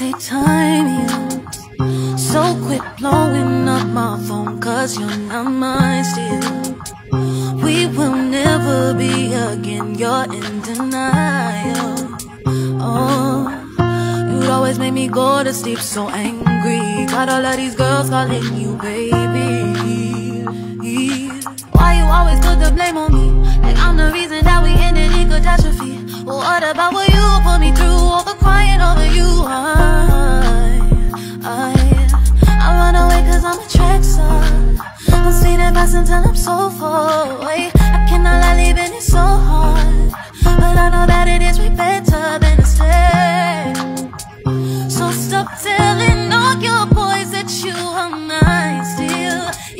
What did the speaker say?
take time, you So quit blowing up my phone Cause you're not mine still We will never be again You're in denial Oh You'd always make me go to sleep so angry Got all of these girls calling you baby why you always put the blame on me? Like I'm the reason that we ended in catastrophe. What about what you put me through? feeling until I'm so full Wait, I cannot lie, leaving it so hard. But I know that it is way better than instead So stop telling all your boys that you are mine still.